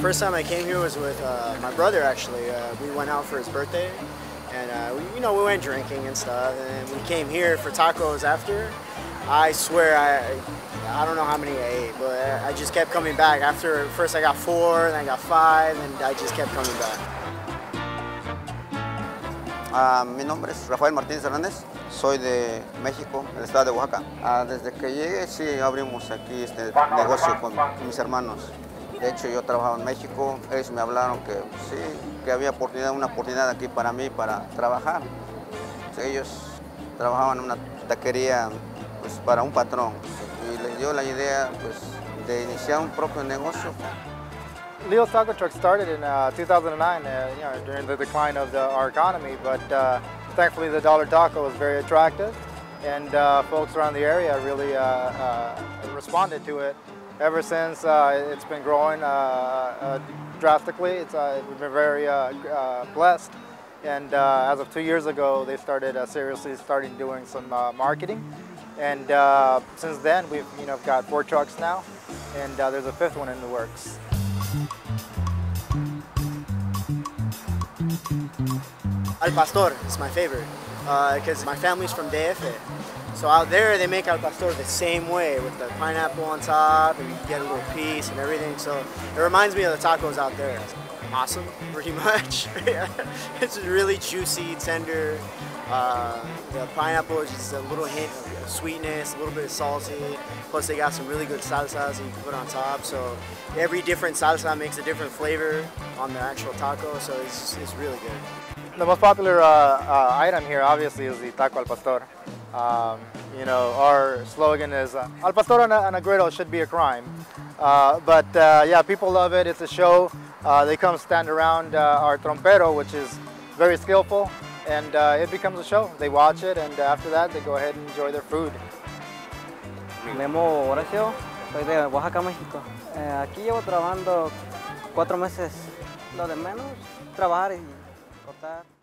first time I came here was with uh, my brother actually. Uh, we went out for his birthday and uh, we, you know, we went drinking and stuff and we came here for tacos after. I swear I, I don't know how many I ate, but I just kept coming back. After first I got four, then I got five, and I just kept coming back. Uh, mi nombre es Rafael Martínez Hernández, soy de México, del estado de Oaxaca. Uh, desde que llegué sí abrimos aquí este negocio con mis hermanos. De hecho yo trabajaba en México, ellos me hablaron que sí, que había oportunidad, una oportunidad aquí para mí para trabajar. Ellos trabajaban en una taquería pues, para un patrón y les dio la idea pues, de iniciar un propio negocio. Leo's Taco Truck started in uh, 2009 uh, know, during the decline of our economy, but uh, thankfully the dollar taco was very attractive and uh, folks around the area really uh, uh, responded to it. Ever since uh, it's been growing uh, uh, drastically, it's, we've been very blessed. And as of two years ago, they started seriously starting doing some marketing. And uh, since then, we've you know got four trucks now, and uh, there's a fifth one in the works. Al Pastor is my favorite because uh, my family's from DF. So out there they make Al Pastor the same way with the pineapple on top and you get a little piece and everything. So it reminds me of the tacos out there. Awesome, pretty much. it's really juicy, tender. Uh, the pineapple is just a little hint of sweetness, a little bit of salty. Plus they got some really good salsas that you can put on top. So every different salsa makes a different flavor on the actual taco. So it's, it's really good. The most popular uh, uh, item here obviously is the taco al pastor. Um, you know, our slogan is uh, al pastor on a, on a, griddle should be a crime. Uh, but uh, yeah, people love it. It's a show. Uh, they come stand around our trompero, which is very skillful and it becomes a show. They watch it, and after that, they go ahead and enjoy their food. Memo Horacio, soy de Oaxaca, México. Eh, aquí llevo trabajando cuatro meses. Lo de menos, trabajar y Kota